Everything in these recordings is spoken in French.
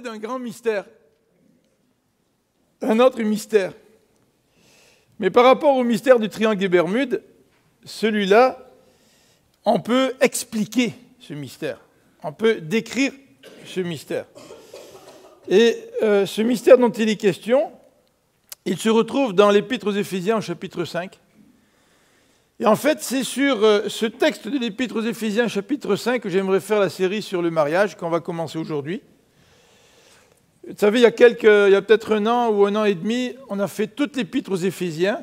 d'un grand mystère, un autre mystère. Mais par rapport au mystère du triangle des Bermudes, celui-là, on peut expliquer ce mystère, on peut décrire ce mystère. Et euh, ce mystère dont il est question, il se retrouve dans l'Épître aux Éphésiens chapitre 5. Et en fait, c'est sur euh, ce texte de l'Épître aux Éphésiens, chapitre 5, que j'aimerais faire la série sur le mariage, qu'on va commencer aujourd'hui. Vous savez, il y a, quelques, il peut-être un an ou un an et demi, on a fait toute l'Épître aux Éphésiens,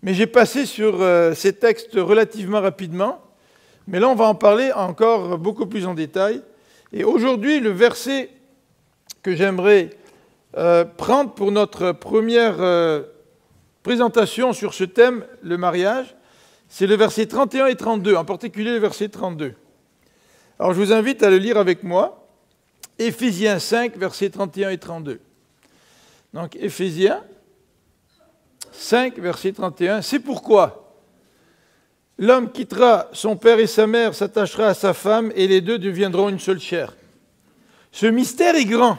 mais j'ai passé sur euh, ces textes relativement rapidement. Mais là, on va en parler encore beaucoup plus en détail. Et aujourd'hui, le verset que j'aimerais euh, prendre pour notre première présentation sur ce thème, le mariage, c'est le verset 31 et 32, en particulier le verset 32. Alors je vous invite à le lire avec moi, Éphésiens 5, versets 31 et 32. Donc Éphésiens 5, verset 31, c'est pourquoi l'homme quittera son père et sa mère, s'attachera à sa femme, et les deux deviendront une seule chair. Ce mystère est grand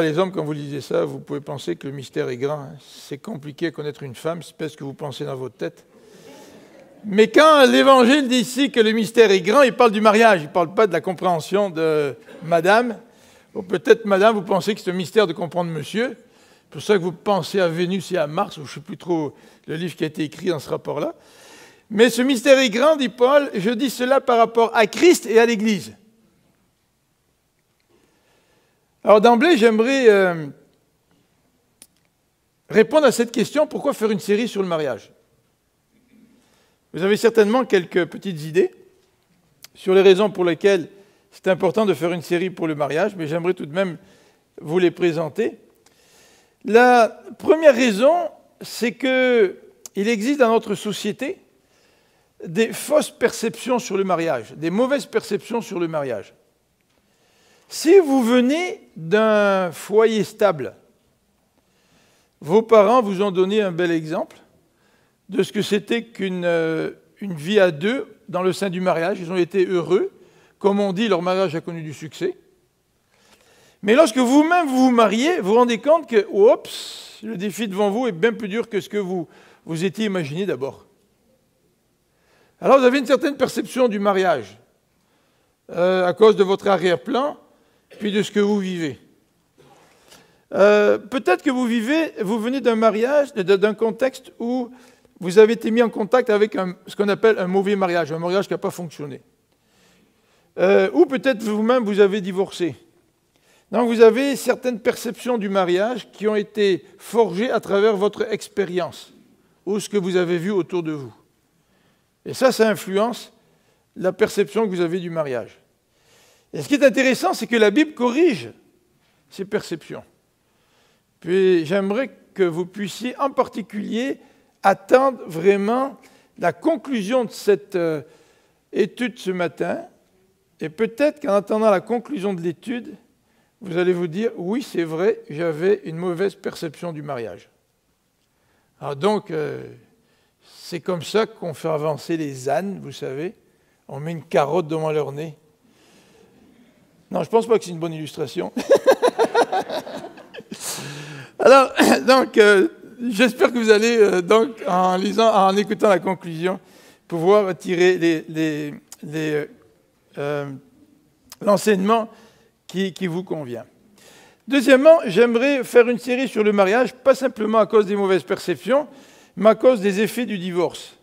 les hommes, quand vous lisez ça, vous pouvez penser que le mystère est grand. Hein. C'est compliqué à connaître une femme, c'est ce que vous pensez dans votre tête. Mais quand l'Évangile dit ici que le mystère est grand, il parle du mariage, il ne parle pas de la compréhension de madame. Ou peut-être, madame, vous pensez que c'est un mystère de comprendre monsieur. C'est pour ça que vous pensez à Vénus et à Mars, ou je ne sais plus trop le livre qui a été écrit dans ce rapport-là. Mais ce mystère est grand, dit Paul, je dis cela par rapport à Christ et à l'Église. Alors d'emblée, j'aimerais euh, répondre à cette question, pourquoi faire une série sur le mariage? Vous avez certainement quelques petites idées sur les raisons pour lesquelles c'est important de faire une série pour le mariage, mais j'aimerais tout de même vous les présenter. La première raison, c'est qu'il existe dans notre société des fausses perceptions sur le mariage, des mauvaises perceptions sur le mariage. Si vous venez d'un foyer stable, vos parents vous ont donné un bel exemple de ce que c'était qu'une euh, vie à deux dans le sein du mariage. Ils ont été heureux. Comme on dit, leur mariage a connu du succès. Mais lorsque vous-même vous vous mariez, vous vous rendez compte que, le défi devant vous est bien plus dur que ce que vous vous étiez imaginé d'abord. Alors vous avez une certaine perception du mariage euh, à cause de votre arrière-plan puis de ce que vous vivez. Euh, peut-être que vous vivez, vous venez d'un mariage, d'un contexte où vous avez été mis en contact avec ce qu'on appelle un mauvais mariage, un mariage qui n'a pas fonctionné. Euh, ou peut-être vous-même vous avez divorcé. Donc vous avez certaines perceptions du mariage qui ont été forgées à travers votre expérience ou ce que vous avez vu autour de vous. Et ça, ça influence la perception que vous avez du mariage. Et ce qui est intéressant, c'est que la Bible corrige ces perceptions. Puis j'aimerais que vous puissiez en particulier attendre vraiment la conclusion de cette euh, étude ce matin. Et peut-être qu'en attendant la conclusion de l'étude, vous allez vous dire, oui, c'est vrai, j'avais une mauvaise perception du mariage. Alors donc, euh, c'est comme ça qu'on fait avancer les ânes, vous savez. On met une carotte devant leur nez. Non, je ne pense pas que c'est une bonne illustration. Alors, donc, euh, j'espère que vous allez, euh, donc, en lisant, en écoutant la conclusion, pouvoir tirer euh, l'enseignement qui, vous convient. Deuxièmement, j'aimerais faire une série sur le mariage, pas simplement à cause des mauvaises perceptions, mais à cause des effets du divorce.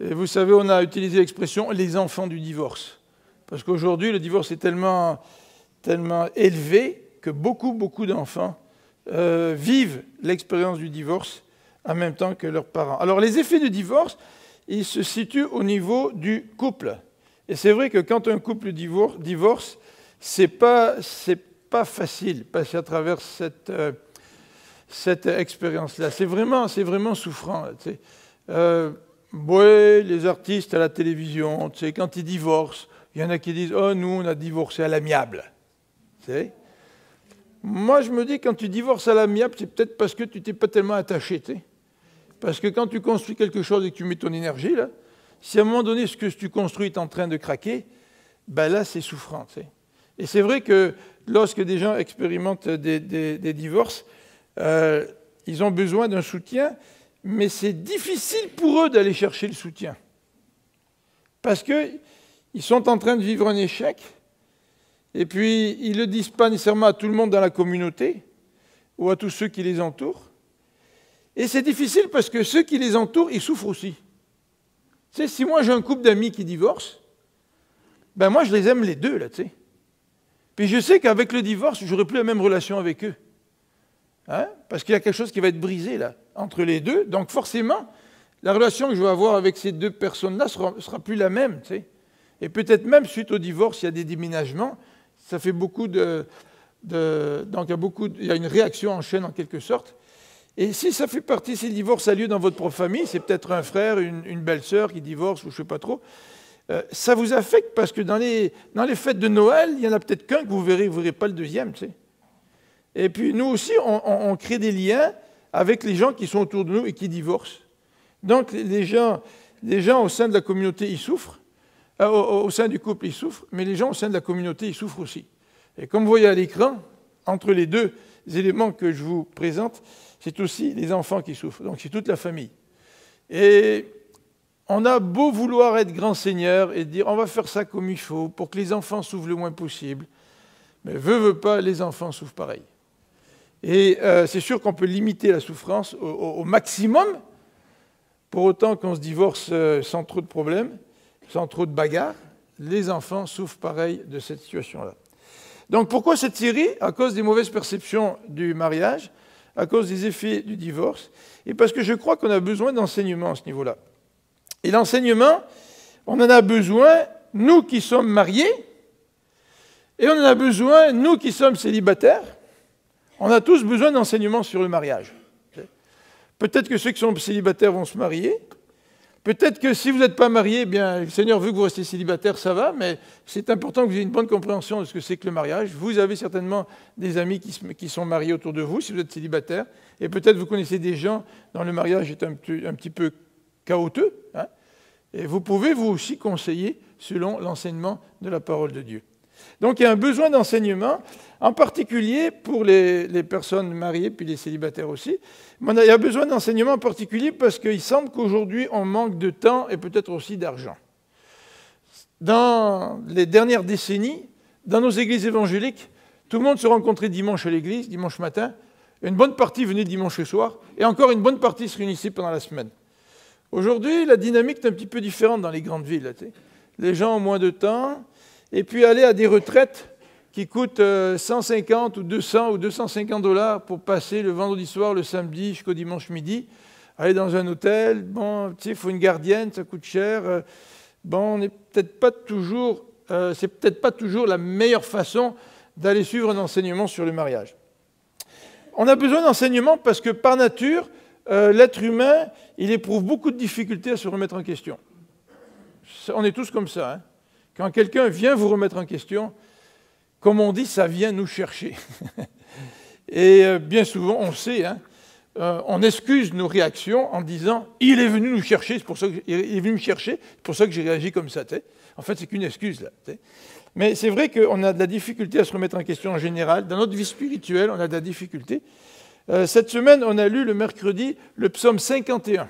Vous savez, on a utilisé l'expression les enfants du divorce. Parce qu'aujourd'hui, le divorce est tellement, tellement élevé que beaucoup, beaucoup d'enfants euh, vivent l'expérience du divorce en même temps que leurs parents. Alors les effets du divorce, ils se situent au niveau du couple. Et c'est vrai que quand un couple divorce, c'est pas pas facile passer à travers cette euh, cette expérience-là. C'est vraiment c'est vraiment souffrant. Euh, les artistes à la télévision, quand ils divorcent, il y en a qui disent Oh, nous, on a divorcé à l'amiable. Moi, je me dis, quand tu divorces à l'amiable, c'est peut-être parce que tu t'es pas tellement attaché. Parce que quand tu construis quelque chose et que tu mets ton énergie, là, si à un moment donné, ce que tu construis est en train de craquer, ben là, c'est souffrant. Et c'est vrai que lorsque des gens expérimentent des, divorces, euh, ils ont besoin d'un soutien, mais c'est difficile pour eux d'aller chercher le soutien. Parce qu'ils sont en train de vivre un échec, et puis ils ne le disent pas nécessairement à tout le monde dans la communauté ou à tous ceux qui les entourent. Et c'est difficile parce que ceux qui les entourent, ils souffrent aussi. Tu sais, si moi j'ai un couple d'amis qui divorcent, ben moi je les aime les deux, là, tu sais. Puis je sais qu'avec le divorce, je n'aurai plus la même relation avec eux. Hein? Parce qu'il y a quelque chose qui va être brisé là, entre les deux. Donc forcément, la relation que je vais avoir avec ces deux personnes-là ne sera, sera, plus la même. Tu sais. Et peut-être même suite au divorce, il y a des déménagements. Ça fait beaucoup de. donc il y, a beaucoup, il y a une réaction en chaîne en quelque sorte. Et si ça fait partie, si le divorce a lieu dans votre propre famille, c'est peut-être un frère, une, belle-sœur qui divorce ou je ne sais pas trop, euh, ça vous affecte parce que dans les, fêtes de Noël, il y en a peut-être qu'un que vous verrez, vous ne verrez pas le deuxième. Et puis nous aussi, on, crée des liens avec les gens qui sont autour de nous et qui divorcent. Donc les gens, les gens au sein de la communauté, ils souffrent. Au, au, sein du couple, ils souffrent, mais les gens au sein de la communauté, ils souffrent aussi. Et comme vous voyez à l'écran, entre les deux éléments que je vous présente, c'est aussi les enfants qui souffrent. Donc c'est toute la famille. Et on a beau vouloir être grand seigneur et dire on va faire ça comme il faut pour que les enfants souffrent le moins possible, mais veut, veut pas, les enfants souffrent pareil. Et euh, c'est sûr qu'on peut limiter la souffrance au, maximum, pour autant qu'on se divorce euh, sans trop de problèmes, sans trop de bagarres, les enfants souffrent pareil de cette situation-là. Donc pourquoi cette série? À cause des mauvaises perceptions du mariage, à cause des effets du divorce, et parce que je crois qu'on a besoin d'enseignement à ce niveau-là. Et l'enseignement, on en a besoin, nous qui sommes mariés, et on en a besoin, nous qui sommes célibataires. On a tous besoin d'enseignement sur le mariage. Peut-être que ceux qui sont célibataires vont se marier. Peut-être que si vous n'êtes pas marié, eh bien, le Seigneur veut que vous restiez célibataire, ça va, mais c'est important que vous ayez une bonne compréhension de ce que c'est que le mariage. Vous avez certainement des amis qui, sont mariés autour de vous, si vous êtes célibataire, et peut-être vous connaissez des gens dont le mariage est un petit peu chaotique. Hein. et vous pouvez vous aussi conseiller selon l'enseignement de la parole de Dieu. Donc il y a un besoin d'enseignement, en particulier pour les, personnes mariées, puis les célibataires aussi. il y a besoin d'enseignement en particulier parce qu'il semble qu'aujourd'hui on manque de temps et peut-être aussi d'argent. Dans les dernières décennies, dans nos églises évangéliques, tout le monde se rencontrait dimanche à l'église, dimanche matin. Une bonne partie venait dimanche soir, et encore une bonne partie se réunissait pendant la semaine. Aujourd'hui, la dynamique est un petit peu différente dans les grandes villes. les gens ont moins de temps, et puis aller à des retraites qui coûtent 150 euh, ou 200 ou 250 dollars pour passer le vendredi soir, le samedi jusqu'au dimanche midi, aller dans un hôtel, bon, tu sais, il faut une gardienne, ça coûte cher. Euh, bon, on n'est peut-être pas toujours, euh, c'est peut-être pas toujours la meilleure façon d'aller suivre un enseignement sur le mariage. On a besoin d'enseignement parce que par nature, l'être humain, il éprouve beaucoup de difficultés à se remettre en question. On est tous comme ça. Hein. Quand quelqu'un vient vous remettre en question, comme on dit, ça vient nous chercher. Et euh, bien souvent, on sait, hein, euh, on excuse nos réactions en disant il est venu nous chercher, c'est pour ça est venu me chercher, c'est pour ça que j'ai réagi comme ça. En fait, c'est qu'une excuse là. Mais c'est vrai qu'on a de la difficulté à se remettre en question en général. Dans notre vie spirituelle, on a de la difficulté. Euh, cette semaine, on a lu le mercredi le psaume 51.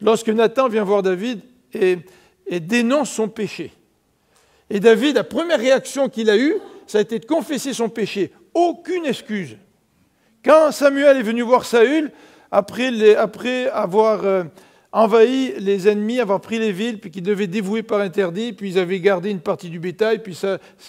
Lorsque Nathan vient voir David et, dénonce son péché. Et David, la première réaction qu'il a eue, ça a été de confesser son péché. Aucune excuse. Quand Samuel est venu voir Saül, après, avoir euh, envahi les ennemis, avoir pris les villes, puis qu'ils devaient dévouer par interdit, puis ils avaient gardé une partie du bétail, puis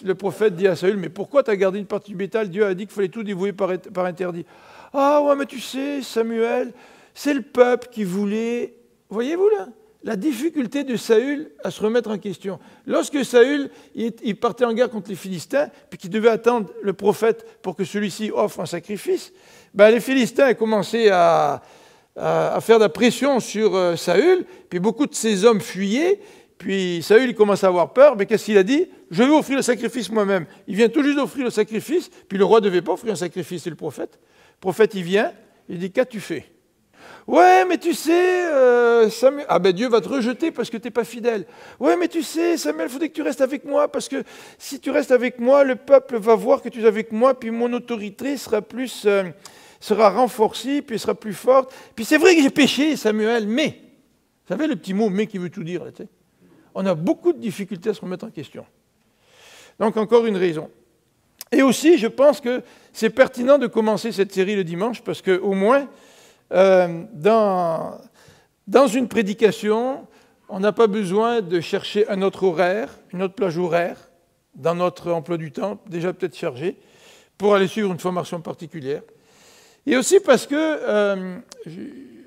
le prophète dit à Saül, mais pourquoi tu as gardé une partie du bétail? Dieu a dit qu'il fallait tout dévouer par, par interdit. Ah ouais, mais tu sais, Samuel, c'est le peuple qui voulait... Voyez-vous là la difficulté de Saül à se remettre en question. Lorsque Saül il partait en guerre contre les Philistins, puis qu'il devait attendre le prophète pour que celui-ci offre un sacrifice, ben les Philistins ont commencé à, faire de la pression sur euh, Saül, puis beaucoup de ses hommes fuyaient, puis Saül il commence à avoir peur, mais qu'est-ce qu'il a dit Je vais offrir le sacrifice moi-même. Il vient tout juste d'offrir le sacrifice, puis le roi ne devait pas offrir un sacrifice, c'est le prophète. Le prophète, il vient, il dit Qu'as-tu fait? Ouais, mais tu sais, euh, Samuel, ah ben Dieu va te rejeter parce que tu n'es pas fidèle. Ouais, mais tu sais, Samuel, il faudrait que tu restes avec moi parce que si tu restes avec moi, le peuple va voir que tu es avec moi, puis mon autorité sera plus, euh, sera renforcée, puis sera plus forte. Puis c'est vrai que j'ai péché, Samuel, mais, vous savez le petit mot mais qui veut tout dire, là, tu sais? On a beaucoup de difficultés à se remettre en question. Donc encore une raison. Et aussi, je pense que c'est pertinent de commencer cette série le dimanche parce qu'au moins, euh, dans, une prédication, on n'a pas besoin de chercher un autre horaire, une autre plage horaire dans notre emploi du temps, déjà peut-être chargé, pour aller suivre une formation particulière. Et aussi parce que euh,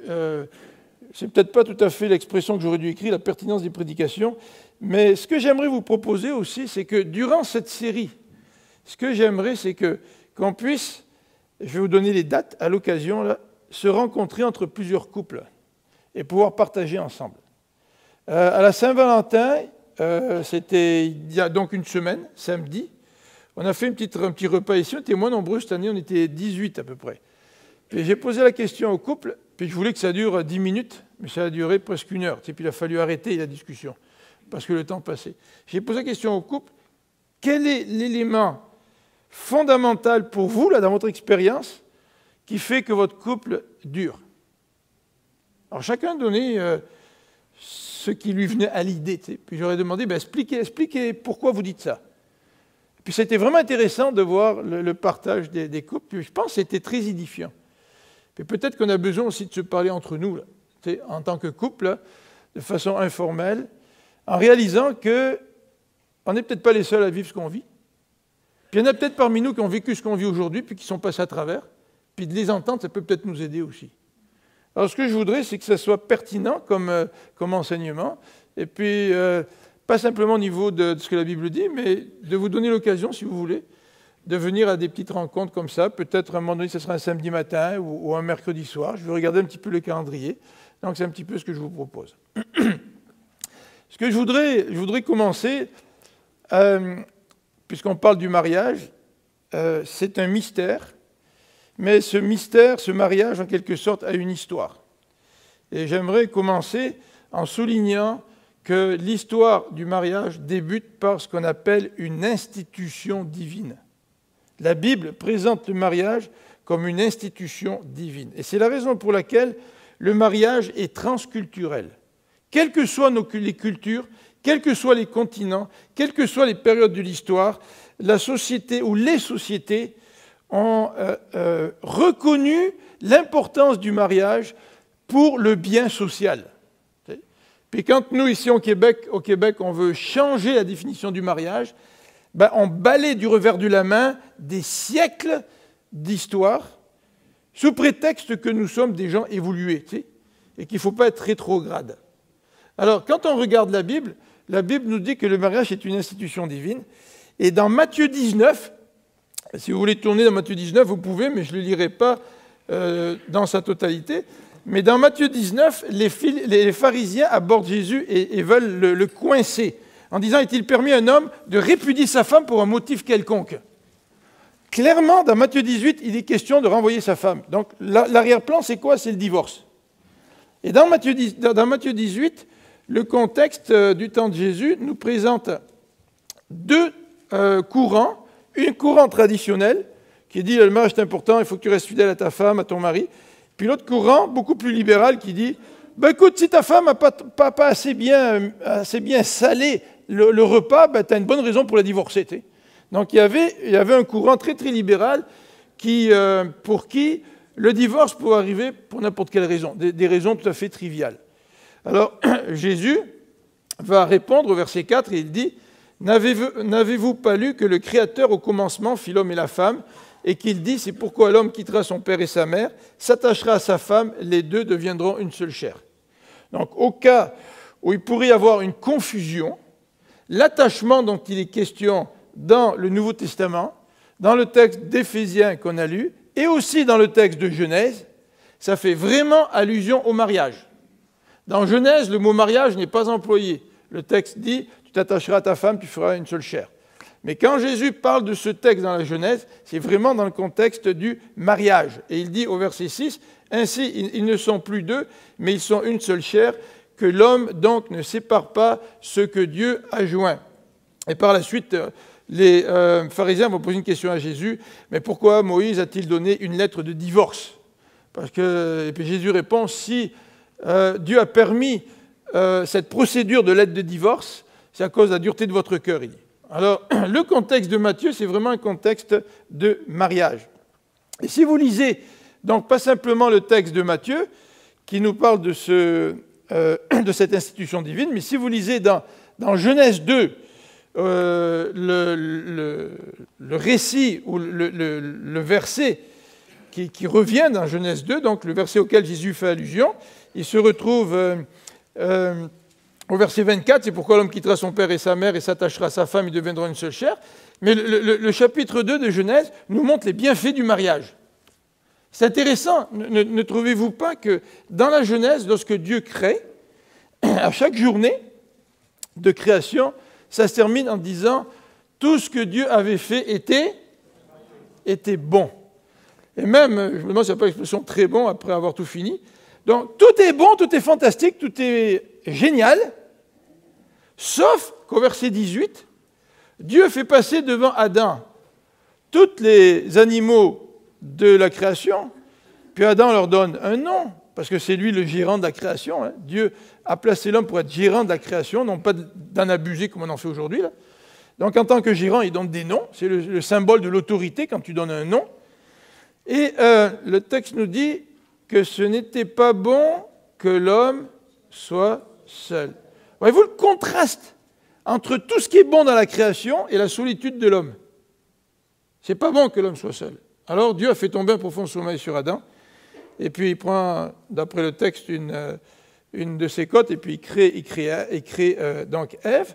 euh, c'est peut-être pas tout à fait l'expression que j'aurais dû écrire, la pertinence des prédications, mais ce que j'aimerais vous proposer aussi, c'est que durant cette série, ce que j'aimerais, c'est que qu'on puisse, je vais vous donner les dates à l'occasion, se rencontrer entre plusieurs couples et pouvoir partager ensemble. Euh, à la Saint-Valentin, euh, c'était il y a donc une semaine, samedi, on a fait un petit repas ici, on était moins nombreux cette année, on était 18 à peu près. Et j'ai posé la question au couple, puis je voulais que ça dure 10 minutes, mais ça a duré presque une heure. puis il a fallu arrêter la discussion, parce que le temps passait. J'ai posé la question au couple, quel est l'élément fondamental pour vous, là, dans votre expérience, qui fait que votre couple dure Alors chacun donnait euh, ce qui lui venait à l'idée. Puis j'aurais demandé, ben, expliquez, expliquez pourquoi vous dites ça. Puis c'était vraiment intéressant de voir le, partage des, couples. Puis je pense que c'était très édifiant. Puis peut-être qu'on a besoin aussi de se parler entre nous, en tant que couple, de façon informelle, en réalisant que on n'est peut-être pas les seuls à vivre ce qu'on vit. Puis il y en a peut-être parmi nous qui ont vécu ce qu'on vit aujourd'hui, puis qui sont passés à travers. Puis de les entendre, ça peut peut-être nous aider aussi. Alors ce que je voudrais, c'est que ça soit pertinent comme, euh, comme enseignement, et puis euh, pas simplement au niveau de, ce que la Bible dit, mais de vous donner l'occasion, si vous voulez, de venir à des petites rencontres comme ça. Peut-être à un moment donné, ce sera un samedi matin ou, un mercredi soir. Je vais regarder un petit peu le calendrier. Donc c'est un petit peu ce que je vous propose. ce que je voudrais, je voudrais commencer, euh, puisqu'on parle du mariage, c'est un mystère, mais ce mystère, ce mariage, en quelque sorte, a une histoire. Et j'aimerais commencer en soulignant que l'histoire du mariage débute par ce qu'on appelle une institution divine. La Bible présente le mariage comme une institution divine. Et c'est la raison pour laquelle le mariage est transculturel. Quelles que soient les cultures, quels que soient les continents, quelles que soient les périodes de l'histoire, la société ou les sociétés ont euh, euh, reconnu l'importance du mariage pour le bien social. Puis quand nous, ici au Québec, au Québec, on veut changer la définition du mariage, ben, on balaye du revers de la main des siècles d'histoire, sous prétexte que nous sommes des gens évolués, et qu'il ne faut pas être rétrograde. Alors, quand on regarde la Bible, la Bible nous dit que le mariage est une institution divine. Et dans Matthieu 19, si vous voulez tourner dans Matthieu 19, vous pouvez, mais je ne le lirai pas euh, dans sa totalité. Mais dans Matthieu 19, les, pharisiens abordent Jésus et, veulent le coincer en disant Est-il permis à un homme de répudier sa femme pour un motif quelconque? Clairement, dans Matthieu 18, il est question de renvoyer sa femme. Donc l'arrière-plan, c'est quoi? C'est le divorce. Et dans Matthieu, 18, le contexte euh, du temps de Jésus nous présente deux euh, courants. Un courant traditionnel qui dit le mariage est important, il faut que tu restes fidèle à ta femme, à ton mari. Puis l'autre courant, beaucoup plus libéral, qui dit ben écoute, si ta femme n'a pas, pas, assez, bien, assez bien salé le, repas, ben, tu as une bonne raison pour la divorcer. Donc il y, avait, il y avait un courant très très libéral qui, euh, pour qui le divorce pouvait arriver pour n'importe quelle raison, des, raisons tout à fait triviales. Alors Jésus va répondre au verset 4 et il dit N'avez-vous pas lu que le Créateur au commencement fit l'homme et la femme et qu'il dit C'est pourquoi l'homme quittera son père et sa mère, s'attachera à sa femme, les deux deviendront une seule chair. Donc au cas où il pourrait y avoir une confusion, l'attachement dont il est question dans le Nouveau Testament, dans le texte d'Éphésiens qu'on a lu, et aussi dans le texte de Genèse, ça fait vraiment allusion au mariage. Dans Genèse, le mot mariage n'est pas employé. Le texte dit, tu t'attacheras à ta femme, tu feras une seule chair. Mais quand Jésus parle de ce texte dans la Genèse, c'est vraiment dans le contexte du mariage. Et il dit au verset 6, Ainsi, ils ne sont plus deux, mais ils sont une seule chair, que l'homme donc ne sépare pas ce que Dieu a joint. Et par la suite, les euh, pharisiens vont poser une question à Jésus, mais pourquoi Moïse a-t-il donné une lettre de divorce? Parce que, et puis Jésus répond, si euh, Dieu a permis euh, cette procédure de lettre de divorce, c'est à cause de la dureté de votre cœur. Alors, le contexte de Matthieu, c'est vraiment un contexte de mariage. Et si vous lisez, donc pas simplement le texte de Matthieu, qui nous parle de, de cette institution divine, mais si vous lisez dans, Genèse 2, euh, le, récit ou le, verset qui, revient dans Genèse 2, donc le verset auquel Jésus fait allusion, il se retrouve euh, euh, au verset 24, c'est pourquoi l'homme quittera son père et sa mère et s'attachera à sa femme, il deviendra une seule chair. Mais le, chapitre 2 de Genèse nous montre les bienfaits du mariage. C'est intéressant, ne, ne trouvez-vous pas que dans la Genèse, lorsque Dieu crée, à chaque journée de création, ça se termine en disant tout ce que Dieu avait fait était, était bon. Et même, je me demande si n'y a pas l'expression très bon après avoir tout fini. Donc tout est bon, tout est fantastique, tout est génial, sauf qu'au verset 18, Dieu fait passer devant Adam tous les animaux de la création, puis Adam leur donne un nom, parce que c'est lui le gérant de la création. Hein. Dieu a placé l'homme pour être gérant de la création, non pas d'en abuser comme on en fait aujourd'hui. Donc en tant que gérant, il donne des noms. C'est le, symbole de l'autorité quand tu donnes un nom. Et euh, le texte nous dit que ce n'était pas bon que l'homme soit seul. Voyez-vous le contraste entre tout ce qui est bon dans la création et la solitude de l'homme? C'est pas bon que l'homme soit seul. Alors Dieu a fait tomber un profond sommeil sur Adam. Et puis il prend, d'après le texte, une, euh, de ses côtes, et puis il crée, il crée, il crée euh, donc Ève.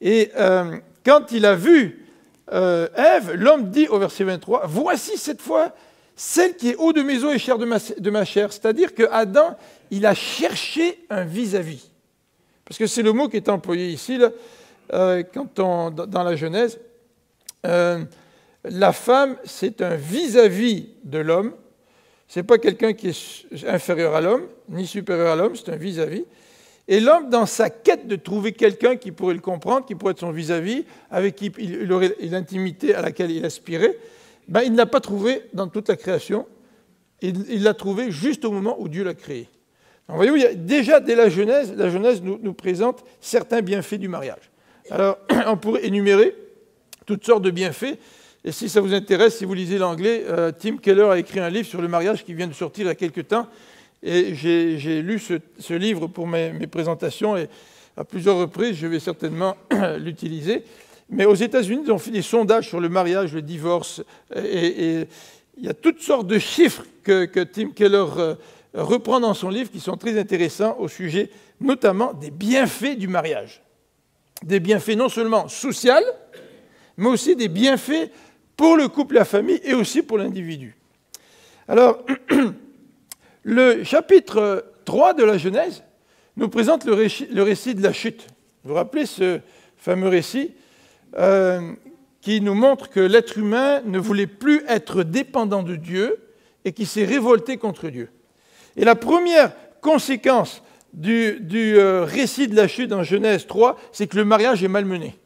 Et euh, quand il a vu euh, Ève, l'homme dit au verset 23, Voici cette fois celle qui est haut de mes os et chair de ma, de ma chair. C'est-à-dire que Adam, il a cherché un vis-à-vis. Parce que c'est le mot qui est employé ici, on, dans la Genèse. la femme, c'est un vis-à-vis de l'homme ce n'est pas quelqu'un qui est inférieur à l'homme, ni supérieur à l'homme, c'est un vis-à-vis. Et l'homme, dans sa quête de trouver quelqu'un qui pourrait le comprendre, qui pourrait être son vis-à-vis, avec qui il aurait l'intimité à laquelle il aspirait, ben, il ne l'a pas trouvé dans toute la création. Il l'a trouvé juste au moment où Dieu l'a créé. Donc, voyez-vous, déjà dès la Genèse, la Genèse nous, nous présente certains bienfaits du mariage. Alors, on pourrait énumérer toutes sortes de bienfaits. Et si ça vous intéresse, si vous lisez l'anglais, euh, Tim Keller a écrit un livre sur le mariage qui vient de sortir il y a quelques temps. Et j'ai lu ce, livre pour mes, présentations et à plusieurs reprises, je vais certainement l'utiliser. Mais aux États-Unis, ils ont fait des sondages sur le mariage, le divorce, et, il y a toutes sortes de chiffres que, Tim Keller euh, reprend dans son livre qui sont très intéressants au sujet notamment des bienfaits du mariage. Des bienfaits non seulement sociaux, mais aussi des bienfaits pour le couple la famille et aussi pour l'individu. Alors, le chapitre 3 de la Genèse nous présente le récit, de la chute. Vous vous rappelez ce fameux récit euh, qui nous montre que l'être humain ne voulait plus être dépendant de Dieu et qui s'est révolté contre Dieu. Et la première conséquence du, euh, récit de la chute dans Genèse 3, c'est que le mariage est malmené.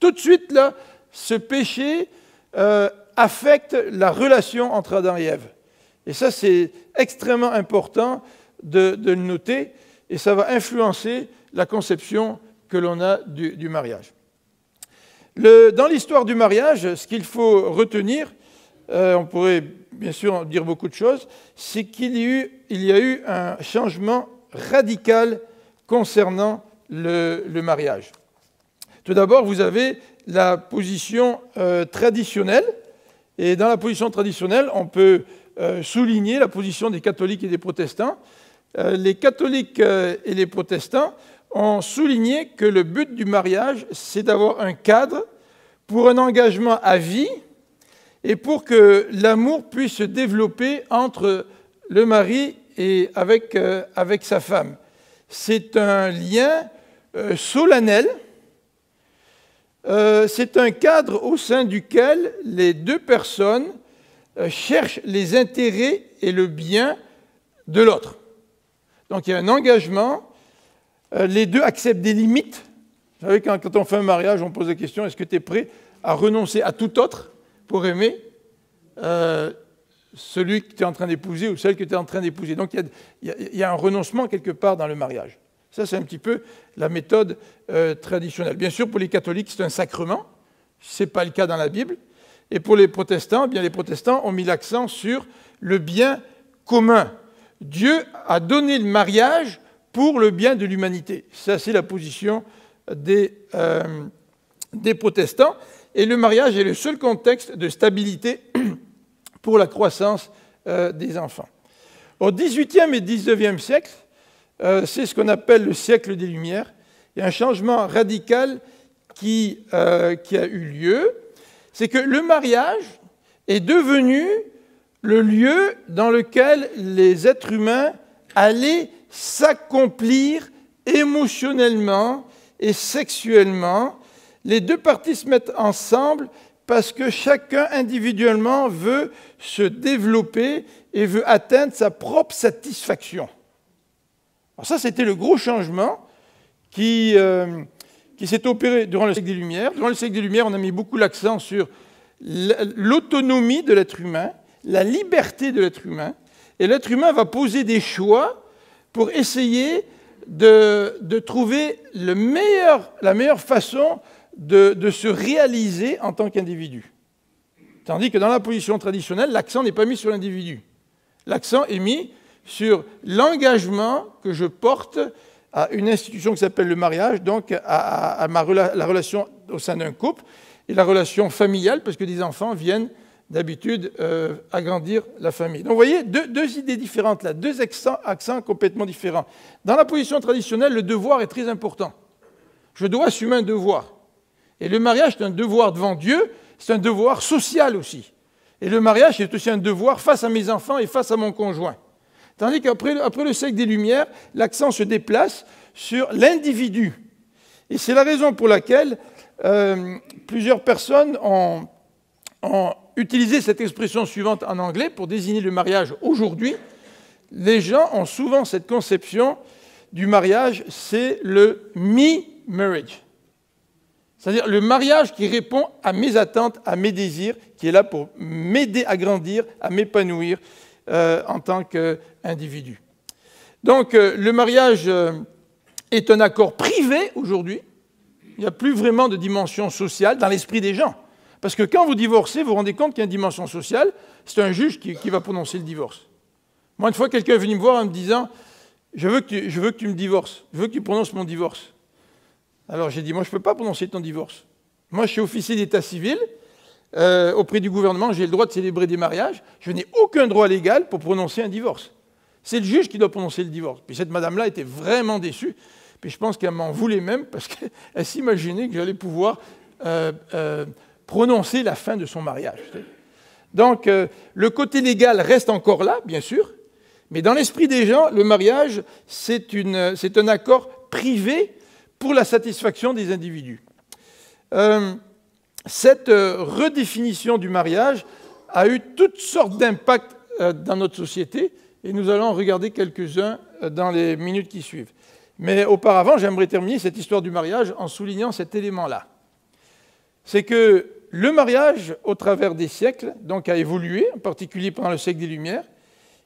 Tout de suite, là, ce péché euh, affecte la relation entre Adam et Ève. Et ça, c'est extrêmement important de, le noter, et ça va influencer la conception que l'on a du, mariage. dans l'histoire du mariage, ce qu'il faut retenir, euh, on pourrait bien sûr dire beaucoup de choses, c'est qu'il y, a eu un changement radical concernant le, mariage. Tout d'abord, vous avez la position euh, traditionnelle. Et dans la position traditionnelle, on peut euh, souligner la position des catholiques et des protestants. Les catholiques et les protestants ont souligné que le but du mariage, c'est d'avoir un cadre pour un engagement à vie et pour que l'amour puisse se développer entre le mari et avec, avec sa femme. C'est un lien solennel euh, c'est un cadre au sein duquel les deux personnes euh, cherchent les intérêts et le bien de l'autre. Donc il y a un engagement, euh, les deux acceptent des limites. Vous savez, quand, on fait un mariage, on pose la question, est-ce que tu es prêt à renoncer à tout autre? Pour aimer euh, celui que tu es en train d'épouser ou celle que tu es en train d'épouser Donc il y, a un renoncement quelque part dans le mariage. Ça, c'est un petit peu la méthode euh, traditionnelle. Bien sûr, pour les catholiques, c'est un sacrement. Ce n'est pas le cas dans la Bible. Et pour les protestants, eh bien, les protestants ont mis l'accent sur le bien commun. Dieu a donné le mariage pour le bien de l'humanité. Ça, c'est la position des, euh, des protestants. Et le mariage est le seul contexte de stabilité pour la croissance euh, des enfants. Au XVIIIe et XIXe siècle, euh, c'est ce qu'on appelle le siècle des Lumières. Il y a un changement radical qui, qui a eu lieu. C'est que le mariage est devenu le lieu dans lequel les êtres humains allaient s'accomplir émotionnellement et sexuellement. Les deux parties se mettent ensemble parce que chacun individuellement veut se développer et veut atteindre sa propre satisfaction. Alors ça, c'était le gros changement qui, euh, qui s'est opéré durant le siècle des Lumières. Durant le siècle des Lumières, on a mis beaucoup l'accent sur l'autonomie de l'être humain, la liberté de l'être humain, et l'être humain va poser des choix pour essayer de, trouver le meilleur, la meilleure façon de, se réaliser en tant qu'individu. Tandis que dans la position traditionnelle, l'accent n'est pas mis sur l'individu. L'accent est mis sur l'engagement que je porte à une institution qui s'appelle le mariage, donc à, la relation au sein d'un couple, et la relation familiale, parce que des enfants viennent d'habitude euh, agrandir la famille. Donc vous voyez, deux, idées différentes là, deux accents, accents, complètement différents. Dans la position traditionnelle, le devoir est très important. Je dois assumer un devoir. Et le mariage, c'est un devoir devant Dieu, c'est un devoir social aussi. Et le mariage, c'est aussi un devoir face à mes enfants et face à mon conjoint. Tandis qu'après après le siècle des Lumières, l'accent se déplace sur l'individu. Et c'est la raison pour laquelle euh, plusieurs personnes ont, utilisé cette expression suivante en anglais pour désigner le mariage aujourd'hui. Les gens ont souvent cette conception du mariage, c'est le me-marriage. C'est-à-dire le mariage qui répond à mes attentes, à mes désirs, qui est là pour m'aider à grandir, à m'épanouir euh, en tant qu'individu. Donc euh, le mariage est un accord privé aujourd'hui, il n'y a plus vraiment de dimension sociale dans l'esprit des gens. Parce que quand vous divorcez, vous vous rendez compte qu'il y a une dimension sociale, c'est un juge qui, va prononcer le divorce. Moi, une fois, quelqu'un est venu me voir en me disant je veux, que je veux que tu me divorces, je veux que tu prononces mon divorce. Alors j'ai dit Moi, je ne peux pas prononcer ton divorce. Moi, je suis officier d'état civil. Euh, auprès du gouvernement, j'ai le droit de célébrer des mariages. Je n'ai aucun droit légal pour prononcer un divorce. C'est le juge qui doit prononcer le divorce. Puis cette madame-là était vraiment déçue. Puis je pense qu'elle m'en voulait même parce qu'elle s'imaginait que j'allais pouvoir euh, euh, prononcer la fin de son mariage. Donc le côté légal reste encore là, bien sûr, mais dans l'esprit des gens, le mariage, c'est un accord privé pour la satisfaction des individus. cette redéfinition du mariage a eu toutes sortes d'impacts dans notre société, et nous allons en regarder quelques-uns dans les minutes qui suivent. Mais auparavant, j'aimerais terminer cette histoire du mariage en soulignant cet élément-là. C'est que le mariage, au travers des siècles, a évolué, en particulier pendant le siècle des Lumières,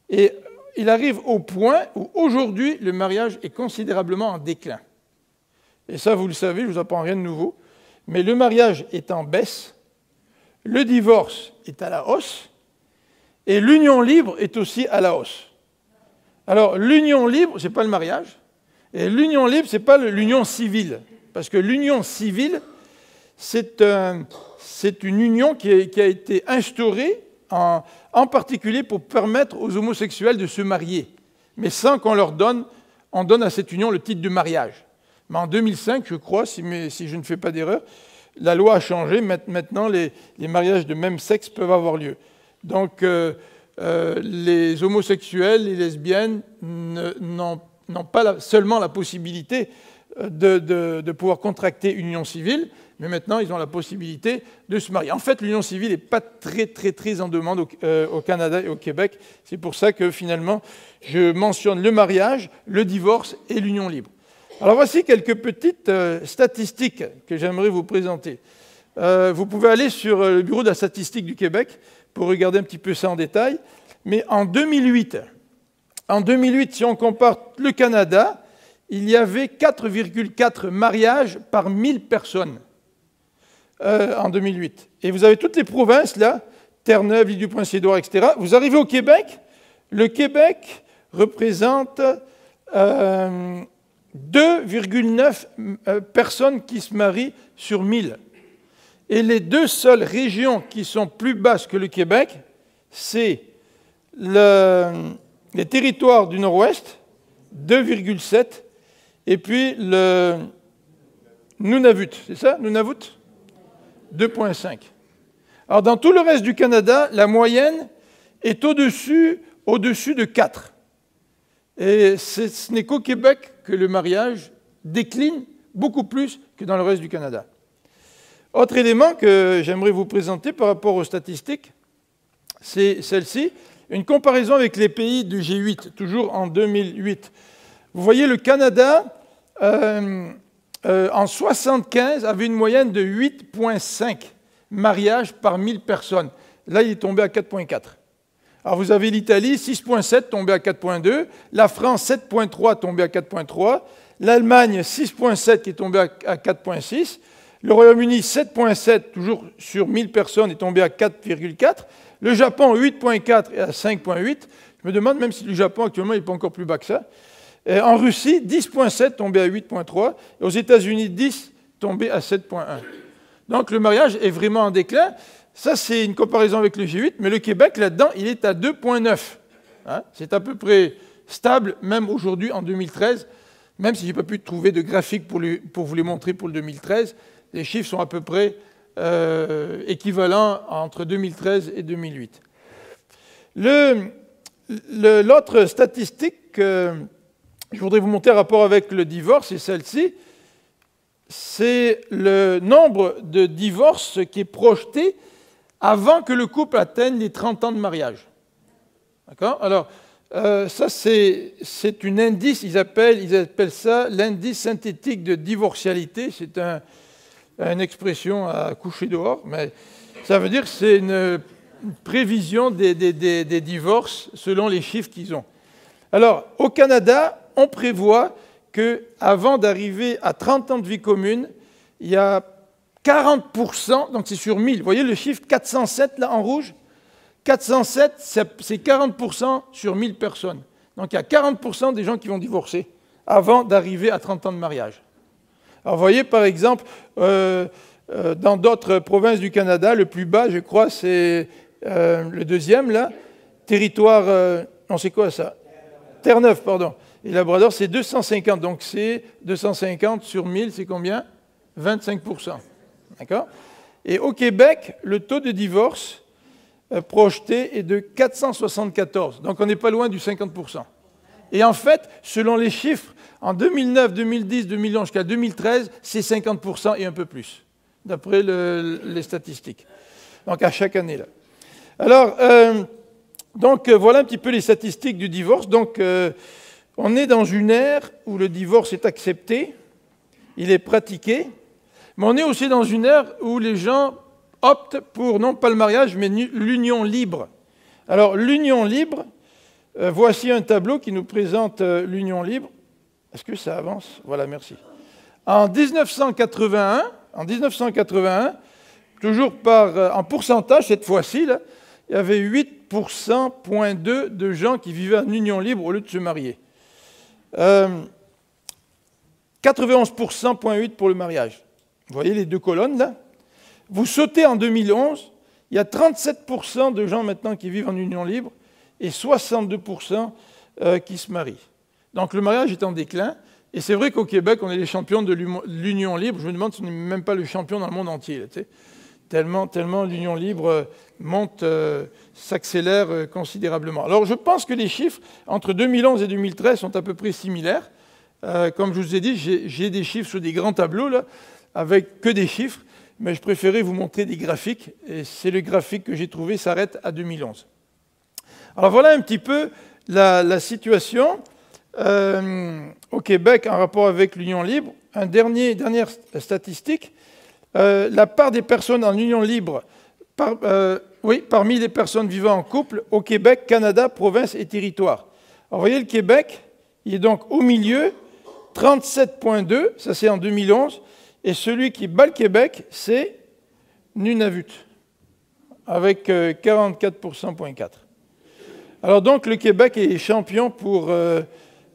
et il arrive au point où aujourd'hui le mariage est considérablement en déclin. Et ça, vous le savez, je ne vous apprends rien de nouveau, mais le mariage est en baisse, le divorce est à la hausse, et l'union libre est aussi à la hausse. Alors, l'union libre, ce n'est pas le mariage, et l'union libre, ce n'est pas l'union civile, parce que l'union civile, c'est une union qui a, été instaurée en, particulier pour permettre aux homosexuels de se marier, mais sans qu'on leur donne, on donne à cette union le titre de mariage. Mais en 2005, je crois, si, je ne fais pas d'erreur, la loi a changé. Maintenant, les, mariages de même sexe peuvent avoir lieu. Donc, euh, euh, les homosexuels, les lesbiennes n'ont pas seulement la possibilité de, de, pouvoir contracter une union civile, mais maintenant ils ont la possibilité de se marier. En fait, l'union civile n'est pas très très en demande au, euh, au Canada et au Québec. C'est pour ça que finalement je mentionne le mariage, le divorce et l'union libre. Alors voici quelques petites euh, statistiques que j'aimerais vous présenter. Euh, vous pouvez aller sur le bureau de la statistique du Québec pour regarder un petit peu ça en détail. Mais en 2008, en 2008, si on compare le Canada, il y avait 4,4 mariages par 1000 personnes euh, en 2008. Et vous avez toutes les provinces là, Terre-Neuve, l'île du Prince-Édouard, etc. Vous arrivez au Québec, le Québec représente 2,9 euh, personnes qui se marient sur 1000. Et les deux seules régions qui sont plus basses que le Québec, c'est les territoires du Nord-Ouest, 2,7, et puis le Nunavut, c'est ça, Nunavut? 2,5. Alors dans tout le reste du Canada, la moyenne est au-dessus au -dessus de 4. Et ce n'est qu'au Québec que le mariage décline beaucoup plus que dans le reste du Canada. Autre élément que j'aimerais vous présenter par rapport aux statistiques, c'est celle-ci, une comparaison avec les pays du G8, toujours en 2008. Vous voyez, le Canada, euh, euh, en 1975, avait une moyenne de 8,5 mariages par 1000 personnes. Là, il est tombé à 4,4. Alors vous avez l'Italie, 6,7 tombé à 4,2, la France, 7,3 tombé à 4,3, l'Allemagne, 6,7 qui est tombé à 4,6, le Royaume-Uni, 7,7, toujours sur 1000 personnes, est tombé à 4,4. Le Japon, 8,4 et à 5,8. Je me demande même si le Japon, actuellement, n'est pas encore plus bas que ça. en Russie, 10,7 tombé à 8,3. Et aux États-Unis, 10 tombé à 7,1. Donc le mariage est vraiment en déclin. Ça, c'est une comparaison avec le G8, mais le Québec, là-dedans, il est à 2,9. Hein. c'est à peu près stable, même aujourd'hui, en 2013, même si je n'ai pas pu trouver de graphique pour, vous les montrer pour le 2013 les chiffres sont à peu près euh, équivalents entre 2013 et 2008. L'autre statistique que je voudrais vous montrer en rapport avec le divorce, c'est celle-ci, c'est le nombre de divorces qui est projeté avant que le couple atteigne les 30 ans de mariage. D'accord? Alors, euh, ça, c'est un indice, ils appellent, ils appellent ça l'indice synthétique de divorcialité. C'est un, une expression à coucher dehors, mais ça veut dire que c'est une prévision des, divorces selon les chiffres qu'ils ont. Alors, au Canada, on prévoit qu'avant d'arriver à 30 ans de vie commune, il y a 40%, donc c'est sur 1000, vous voyez le chiffre 407 là en rouge? 407, c'est 40% sur 1000 personnes. Donc il y a 40% des gens qui vont divorcer avant d'arriver à 30 ans de mariage. Alors, vous voyez, par exemple, euh, euh, dans d'autres provinces du Canada, le plus bas, je crois, c'est euh, le deuxième, là, territoire, non, c'est quoi ça? Terre-Neuve, pardon. Et Labrador, c'est 250. Donc, c'est 250 sur 1000, c'est combien? 25 D'accord? Et au Québec, le taux de divorce projeté est de 474. Donc, on n'est pas loin du 50% Et en fait, selon les chiffres en 2009, 2010, 2011 jusqu'à 2013, c'est 50% et un peu plus, d'après les statistiques. Donc à chaque année. Là. Alors, euh, donc euh, voilà un petit peu les statistiques du divorce. Donc, euh, on est dans une ère où le divorce est accepté, il est pratiqué, mais on est aussi dans une ère où les gens optent pour non pas le mariage, mais l'union libre. Alors, l'union libre, voici un tableau qui nous présente l'union libre. Est-ce que ça avance? Voilà, merci. En 1981, en 1981 toujours par, euh, en pourcentage cette fois-ci, il y avait 8,2% de gens qui vivaient en union libre au lieu de se marier. 91,8% pour le mariage. Vous voyez les deux colonnes là Vous sautez en 2011, il y a 37% de gens maintenant qui vivent en union libre et 62% euh, qui se marient. Donc le mariage est en déclin. Et c'est vrai qu'au Québec, on est les champions de l'union libre. Je me demande si on n'est même pas le champion dans le monde entier. tellement, l'union libre euh, monte, euh, s'accélère considérablement. Alors je pense que les chiffres entre 2011 et 2013 sont à peu près similaires. Comme je vous ai dit, j'ai des chiffres sur des grands tableaux, là, avec que des chiffres, mais je préférais vous montrer des graphiques, et c'est le graphique que j'ai trouvé s'arrête à 2011. Alors voilà un petit peu la, situation euh, au Québec en rapport avec l'Union libre. Un dernier, dernière statistique, euh, la part des personnes en Union libre oui, parmi les personnes vivant en couple au Québec, Canada, province et territoire. Alors, vous voyez, le Québec, il est donc au milieu, 37,2, ça c'est en 2011, et celui qui bat le Québec, c'est Nunavut, avec 44,4%. Euh, Alors donc, le Québec est champion pour euh,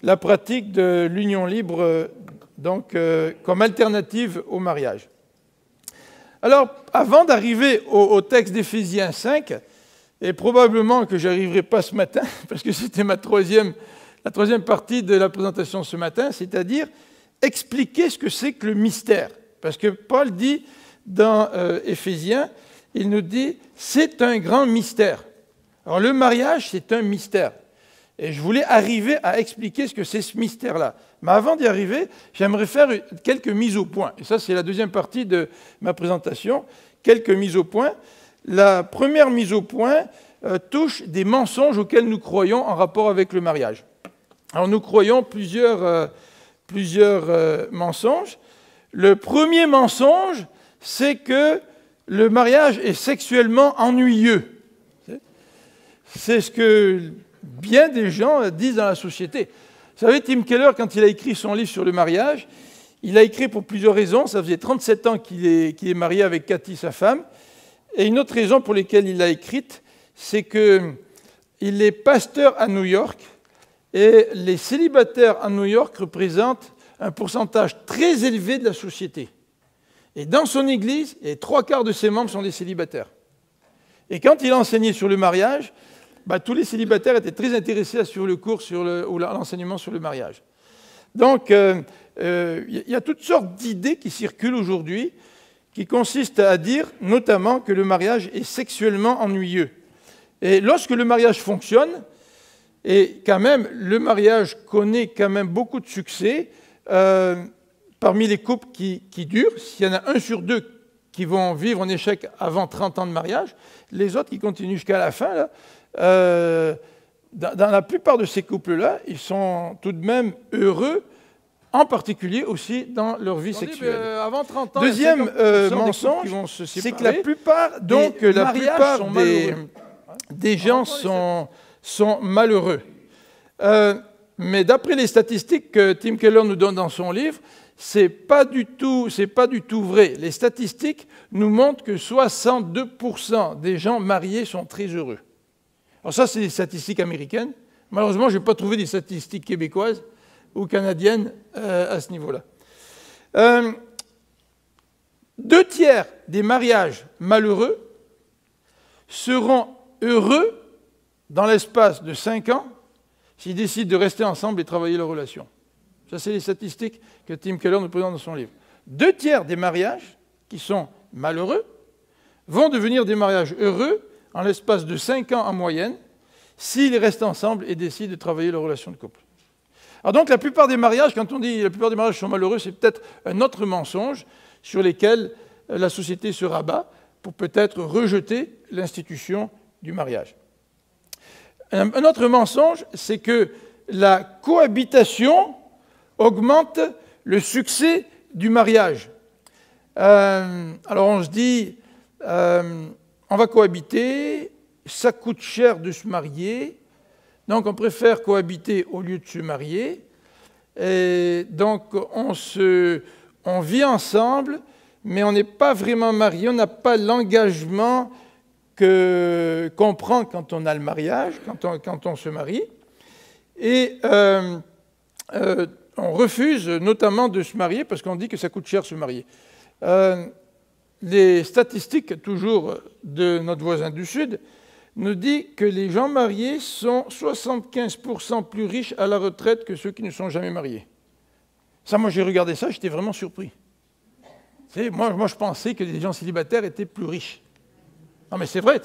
la pratique de l'union libre, euh, donc comme alternative au mariage. Alors, avant d'arriver au, texte d'Éphésiens 5, et probablement que je n'arriverai pas ce matin, parce que c'était ma troisième, la troisième partie de la présentation ce matin, c'est-à-dire expliquer ce que c'est que le mystère. Parce que Paul dit dans euh, Éphésiens, il nous dit, c'est un grand mystère. Alors le mariage, c'est un mystère. Et je voulais arriver à expliquer ce que c'est ce mystère-là. Mais avant d'y arriver, j'aimerais faire quelques mises au point. Et ça, c'est la deuxième partie de ma présentation. Quelques mises au point. La première mise au point euh, touche des mensonges auxquels nous croyons en rapport avec le mariage. Alors nous croyons plusieurs, euh, plusieurs mensonges. Le premier mensonge, c'est que le mariage est sexuellement ennuyeux. C'est ce que bien des gens disent dans la société. Vous savez, Tim Keller, quand il a écrit son livre sur le mariage, il a écrit pour plusieurs raisons. Ça faisait 37 ans qu'il est, marié avec Cathy, sa femme. Et une autre raison pour laquelle il l'a écrite, c'est qu'il est pasteur à New York et les célibataires à New York représentent un pourcentage très élevé de la société. Et dans son église, les trois quarts de ses membres sont des célibataires. Et quand il a enseigné sur le mariage, bah, tous les célibataires étaient très intéressés sur le cours ou l'enseignement sur le mariage. Donc, il euh, euh, y a toutes sortes d'idées qui circulent aujourd'hui qui consistent à dire notamment que le mariage est sexuellement ennuyeux. Et lorsque le mariage fonctionne, et quand même le mariage connaît quand même beaucoup de succès, euh, parmi les couples qui, qui durent, s'il y en a un sur deux qui vont vivre en échec avant 30 ans de mariage, les autres qui continuent jusqu'à la fin, là, euh, dans, la plupart de ces couples-là, ils sont tout de même heureux, en particulier aussi dans leur vie sexuelle. Euh, avant 30 ans, Deuxième euh, mensonge, c'est que la plupart, donc, la plupart des, des, gens sont, sont malheureux. Mais d'après les statistiques que Tim Keller nous donne dans son livre, c'est pas pas du tout vrai. Les statistiques nous montrent que 62% des gens mariés sont très heureux. Alors ça, c'est des statistiques américaines. Malheureusement, je n'ai pas trouvé des statistiques québécoises ou canadiennes euh, à ce niveau-là. Euh, deux tiers des mariages malheureux seront heureux dans l'espace de cinq ans s'ils décident de rester ensemble et travailler leur relation. Ça, c'est les statistiques que Tim Keller nous présente dans son livre. Deux tiers des mariages qui sont malheureux vont devenir des mariages heureux en l'espace de 5 ans en moyenne, s'ils restent ensemble et décident de travailler leur relation de couple. Alors donc la plupart des mariages, quand on dit la plupart des mariages sont malheureux, c'est peut-être un autre mensonge sur lequel la société se rabat pour peut-être rejeter l'institution du mariage. Un autre mensonge, c'est que la cohabitation augmente le succès du mariage. Euh, alors on se dit, euh, on va cohabiter, ça coûte cher de se marier, donc on préfère cohabiter au lieu de se marier. Et donc on, se, on vit ensemble, mais on n'est pas vraiment marié, on n'a pas l'engagement qu'on prend quand on a le mariage, quand on, se marie. Et euh, euh, on refuse notamment de se marier parce qu'on dit que ça coûte cher se marier. Euh, les statistiques, toujours de notre voisin du Sud, nous disent que les gens mariés sont 75% plus riches à la retraite que ceux qui ne sont jamais mariés. Ça, moi, j'ai regardé ça, j'étais vraiment surpris. Moi, je pensais que les gens célibataires étaient plus riches. Non, mais c'est vrai,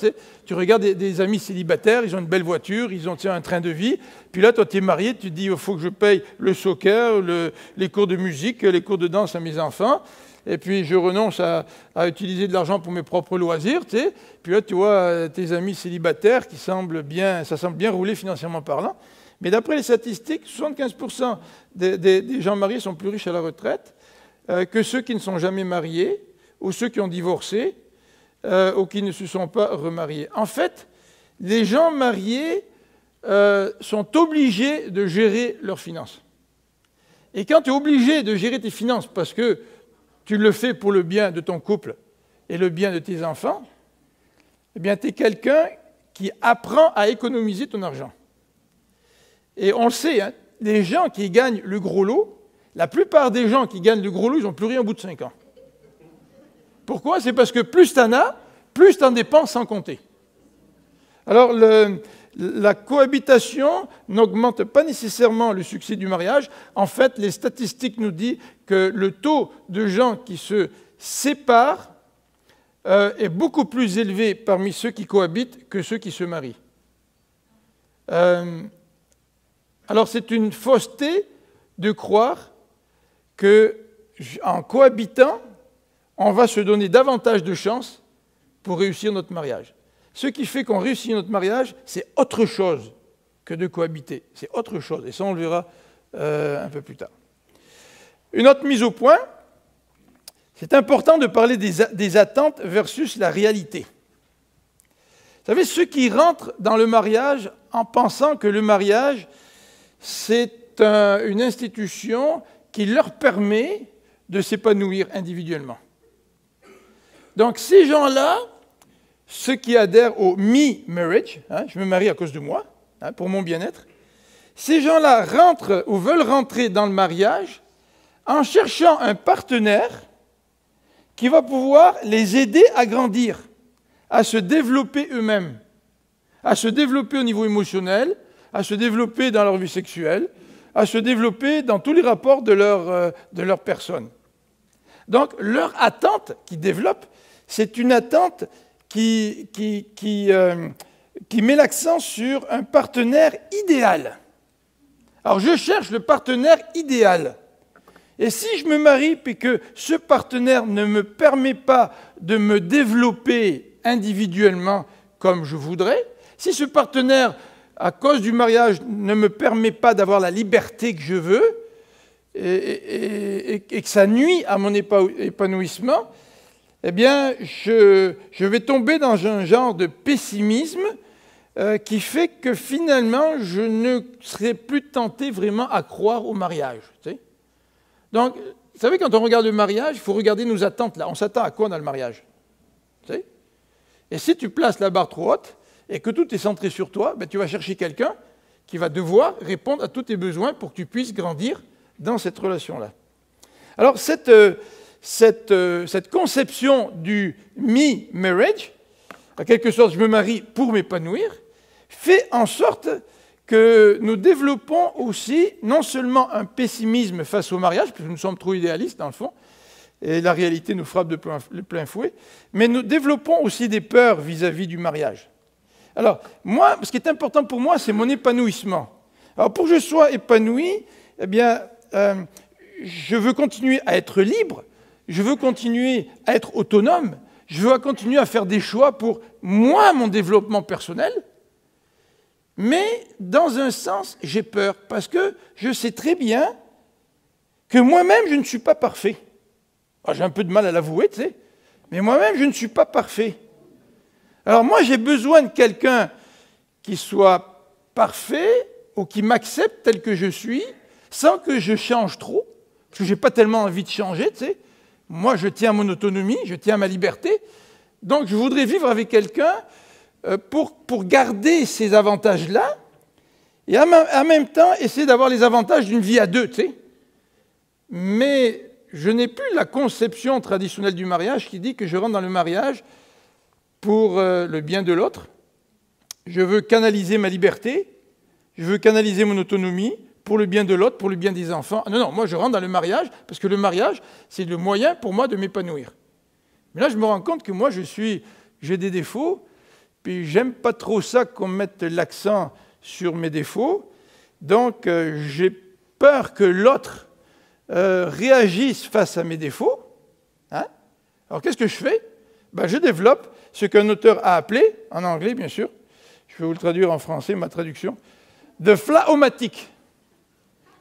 tu regardes des, amis célibataires, ils ont une belle voiture, ils ont un train de vie, puis là, toi, tu es marié, tu te dis, il faut que je paye le soccer, les cours de musique, les cours de danse à mes enfants, et puis je renonce à, utiliser de l'argent pour mes propres loisirs, tu sais. Puis là, tu vois tes amis célibataires qui semblent bien, ça semble bien rouler financièrement parlant. Mais d'après les statistiques, 75% des, gens mariés sont plus riches à la retraite euh, que ceux qui ne sont jamais mariés ou ceux qui ont divorcé euh, ou qui ne se sont pas remariés. En fait, les gens mariés euh, sont obligés de gérer leurs finances. Et quand tu es obligé de gérer tes finances parce que tu le fais pour le bien de ton couple et le bien de tes enfants, eh bien, tu es quelqu'un qui apprend à économiser ton argent. Et on le sait, hein, les gens qui gagnent le gros lot, la plupart des gens qui gagnent le gros lot, ils n'ont plus rien au bout de 5 ans. Pourquoi? C'est parce que plus tu en as, plus tu en dépenses sans compter. Alors, la cohabitation n'augmente pas nécessairement le succès du mariage. En fait, les statistiques nous disent que le taux de gens qui se séparent euh, est beaucoup plus élevé parmi ceux qui cohabitent que ceux qui se marient. Euh, alors c'est une fausseté de croire qu'en cohabitant, on va se donner davantage de chances pour réussir notre mariage. Ce qui fait qu'on réussit notre mariage, c'est autre chose que de cohabiter. C'est autre chose. Et ça, on le verra euh, un peu plus tard. Une autre mise au point, c'est important de parler des, des, attentes versus la réalité. Vous savez, ceux qui rentrent dans le mariage en pensant que le mariage, c'est une institution qui leur permet de s'épanouir individuellement. Donc ces gens-là, ceux qui adhèrent au me-marriage, hein, je me marie à cause de moi, hein, pour mon bien-être, ces gens-là rentrent ou veulent rentrer dans le mariage en cherchant un partenaire qui va pouvoir les aider à grandir, à se développer eux-mêmes, à se développer au niveau émotionnel, à se développer dans leur vie sexuelle, à se développer dans tous les rapports de leur, euh, de leur personne. Donc leur attente qu'ils développent, c'est une attente euh, qui met l'accent sur un partenaire idéal. Alors je cherche le partenaire idéal. Et si je me marie et que ce partenaire ne me permet pas de me développer individuellement comme je voudrais, si ce partenaire à cause du mariage, ne me permet pas d'avoir la liberté que je veux et, que ça nuit à mon épanouissement, eh bien, je, vais tomber dans un genre de pessimisme euh, qui fait que finalement, je ne serai plus tenté vraiment à croire au mariage. Donc, vous savez, quand on regarde le mariage, il faut regarder nos attentes là. On s'attend à quoi dans le mariage Et si tu places la barre trop haute, et que tout est centré sur toi, ben, tu vas chercher quelqu'un qui va devoir répondre à tous tes besoins pour que tu puisses grandir dans cette relation-là. Alors cette, euh, cette, euh, cette, conception du me-marriage, en quelque sorte je me marie pour m'épanouir, fait en sorte que nous développons aussi non seulement un pessimisme face au mariage, puisque nous sommes trop idéalistes dans le fond, et la réalité nous frappe de plein, fouet, mais nous développons aussi des peurs vis-à-vis -vis du mariage. Alors, moi, ce qui est important pour moi, c'est mon épanouissement. Alors, pour que je sois épanoui, eh bien, euh, je veux continuer à être libre, je veux continuer à être autonome, je veux continuer à faire des choix pour moi, mon développement personnel. Mais dans un sens, j'ai peur parce que je sais très bien que moi-même, je ne suis pas parfait. Ah, j'ai un peu de mal à l'avouer, tu sais, mais moi-même, je ne suis pas parfait. Alors moi, j'ai besoin de quelqu'un qui soit parfait ou qui m'accepte tel que je suis, sans que je change trop, parce que je n'ai pas tellement envie de changer, tu sais. Moi, je tiens mon autonomie, je tiens ma liberté. Donc, je voudrais vivre avec quelqu'un euh, pour, garder ces avantages-là, et en même temps, essayer d'avoir les avantages d'une vie à deux. Mais je n'ai plus la conception traditionnelle du mariage qui dit que je rentre dans le mariage pour euh, le bien de l'autre. Je veux canaliser ma liberté. Je veux canaliser mon autonomie pour le bien de l'autre, pour le bien des enfants. Non, non, moi je rentre dans le mariage parce que le mariage, c'est le moyen pour moi de m'épanouir. Mais là, je me rends compte que moi, je suis j'ai des défauts, puis j'aime pas trop ça qu'on mette l'accent sur mes défauts. Donc euh, j'ai peur que l'autre euh, réagisse face à mes défauts. Hein. Alors qu'est-ce que je fais? Ben, Je développe ce qu'un auteur a appelé, en anglais bien sûr, je vais vous le traduire en français, ma traduction, de flaomatique.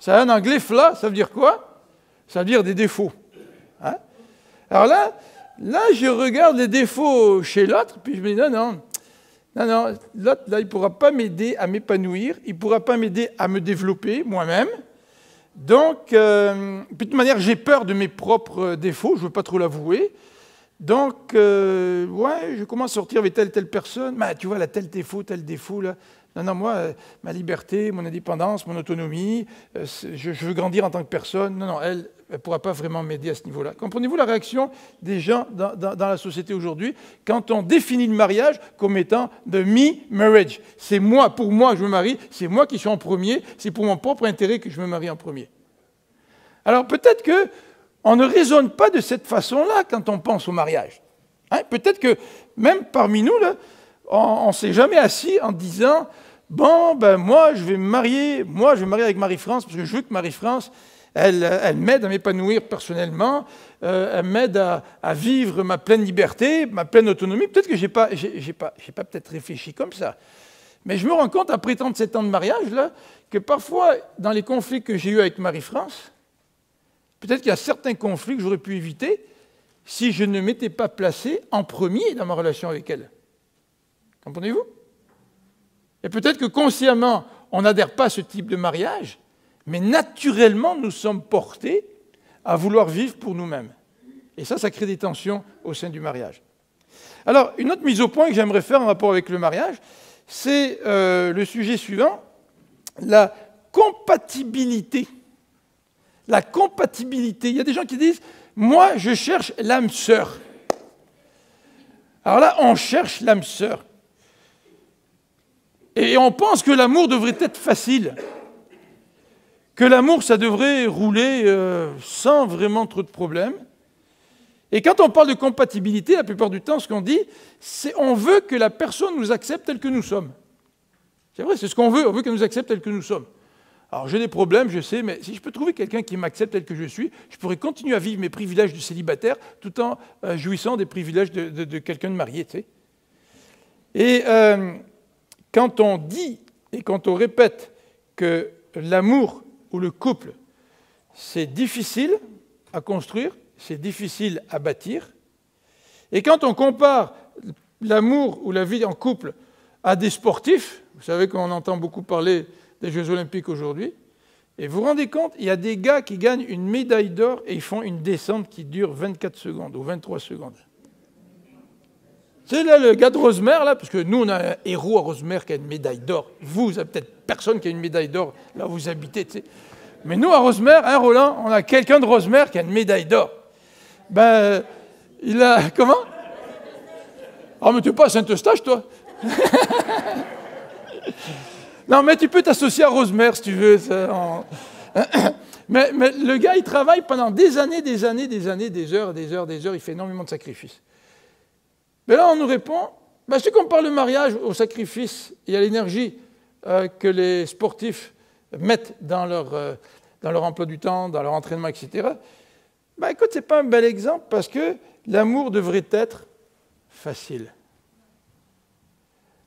Ça un anglais, fla, ça veut dire quoi? Ça veut dire des défauts. Hein? Alors là, là, je regarde les défauts chez l'autre, puis je me dis non, non, non, non, l'autre, là, il ne pourra pas m'aider à m'épanouir, il ne pourra pas m'aider à me développer moi-même. Donc, euh, de toute manière, j'ai peur de mes propres défauts, je ne veux pas trop l'avouer. Donc, euh, ouais, je commence à sortir avec telle telle personne. Mais tu vois, là, tel défaut, tel défaut, là. Non, non, moi, euh, ma liberté, mon indépendance, mon autonomie, je, veux grandir en tant que personne. Non, non, elle, ne pourra pas vraiment m'aider à ce niveau-là. Comprenez-vous la réaction des gens dans, la société aujourd'hui quand on définit le mariage comme étant de me marriage C'est moi, pour moi je me marie, c'est moi qui suis en premier, c'est pour mon propre intérêt que je me marie en premier. Alors peut-être que on ne raisonne pas de cette façon-là quand on pense au mariage. Hein, peut-être que même parmi nous, on ne s'est jamais assis en disant Bon, ben moi, je vais me marier, moi, je vais me marier avec Marie-France parce que je veux que Marie-France elle, m'aide à m'épanouir personnellement, euh, elle m'aide à, vivre ma pleine liberté, ma pleine autonomie. Peut-être que je n'ai pas, pas, pas peut-être réfléchi comme ça. Mais je me rends compte, après tant de sept ans de mariage, là, que parfois, dans les conflits que j'ai eus avec Marie-France, peut-être qu'il y a certains conflits que j'aurais pu éviter si je ne m'étais pas placé en premier dans ma relation avec elle. Comprenez-vous? Et peut-être que consciemment, on n'adhère pas à ce type de mariage, mais naturellement, nous sommes portés à vouloir vivre pour nous-mêmes. Et ça, ça crée des tensions au sein du mariage. Alors, une autre mise au point que j'aimerais faire en rapport avec le mariage, c'est euh, le sujet suivant, la compatibilité. La compatibilité. Il y a des gens qui disent, moi, je cherche l'âme sœur. Alors là, on cherche l'âme sœur. Et on pense que l'amour devrait être facile que l'amour, ça devrait rouler euh, sans vraiment trop de problèmes. Et quand on parle de compatibilité, la plupart du temps, ce qu'on dit, c'est on veut que la personne nous accepte tel que nous sommes. C'est vrai, c'est ce qu'on veut, on veut qu'elle nous accepte tel que nous sommes. Alors j'ai des problèmes, je sais, mais si je peux trouver quelqu'un qui m'accepte tel que je suis, je pourrais continuer à vivre mes privilèges de célibataire tout en euh, jouissant des privilèges de, quelqu'un de marié. Tu sais. Et euh, quand on dit et quand on répète que l'amour où le couple, c'est difficile à construire, c'est difficile à bâtir. Et quand on compare l'amour ou la vie en couple à des sportifs, vous savez qu'on entend beaucoup parler des Jeux olympiques aujourd'hui, et vous vous rendez compte, il y a des gars qui gagnent une médaille d'or et ils font une descente qui dure 24 secondes ou 23 secondes. C'est là le gars de Rosemère, là, parce que nous, on a un héros à Rosemère qui a une médaille d'or. Vous, vous avez peut-être personne qui a une médaille d'or, là où vous habitez. Mais nous, à Rosemère, hein, Roland, on a quelqu'un de Rosemère qui a une médaille d'or. Ben, il a. Comment? Oh, mais tu pas à Saint-Eustache, toi? Non, mais tu peux t'associer à Rosemère si tu veux. mais, mais le gars, il travaille pendant des années, des années, des années, des heures, des heures, des heures. Il fait énormément de sacrifices. Mais là, on nous répond, ben, qu'on parle de mariage, au sacrifice et à l'énergie euh, que les sportifs mettent dans leur, euh, dans leur emploi du temps, dans leur entraînement, etc. Ben, écoute, ce n'est pas un bel exemple parce que l'amour devrait être facile.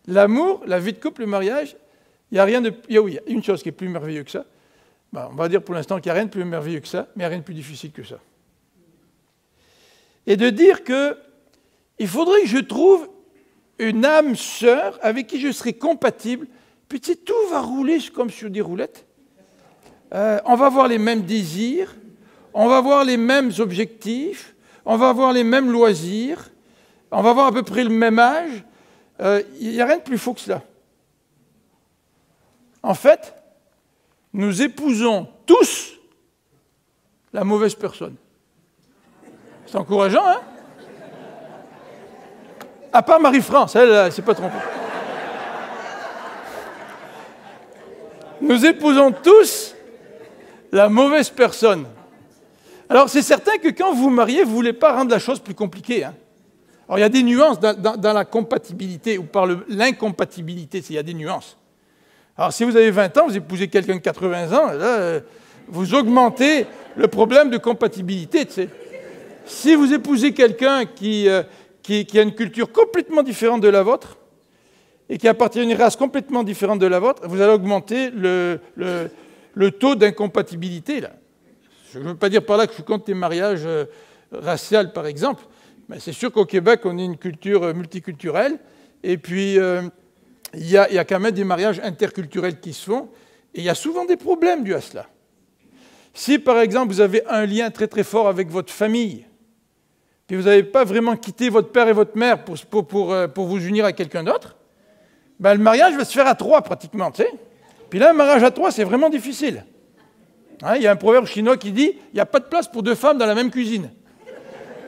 L'amour, la vie de couple, le mariage, il y a rien de. Il y a, une chose qui est plus merveilleuse que ça. Ben, on va dire pour l'instant qu'il n'y a rien de plus merveilleux que ça, mais il n'y a rien de plus difficile que ça. Et de dire que il faudrait que je trouve une âme sœur avec qui je serai compatible. Puis tout va rouler comme sur des roulettes. Euh, on va avoir les mêmes désirs, on va avoir les mêmes objectifs, on va avoir les mêmes loisirs, on va avoir à peu près le même âge. Il euh, n'y a rien de plus faux que cela. En fait, nous épousons tous la mauvaise personne. C'est encourageant, hein? À part Marie-France, elle, elle s'est pas trompée. Nous épousons tous la mauvaise personne. Alors c'est certain que quand vous vous mariez, vous ne voulez pas rendre la chose plus compliquée. Hein. Alors il y a des nuances dans, la compatibilité ou par l'incompatibilité, il y a des nuances. Alors si vous avez 20 ans, vous épousez quelqu'un de 80 ans, euh, vous augmentez le problème de compatibilité. Si vous épousez quelqu'un qui, euh, qui, a une culture complètement différente de la vôtre et qui appartient à une race complètement différente de la vôtre, vous allez augmenter le, taux d'incompatibilité. Je ne veux pas dire par là que je suis contre les mariages euh, raciaux, par exemple, mais c'est sûr qu'au Québec, on est une culture euh, multiculturelle, et puis euh, il y, a, quand même des mariages interculturels qui se font, et il y a souvent des problèmes dus à cela. Si, par exemple, vous avez un lien très très fort avec votre famille, puis vous n'avez pas vraiment quitté votre père et votre mère pour, pour, vous unir à quelqu'un d'autre, ben, le mariage va se faire à trois pratiquement, tu. Puis là, un mariage à trois, c'est vraiment difficile. Hein, il y a un proverbe chinois qui dit il n'y a pas de place pour deux femmes dans la même cuisine.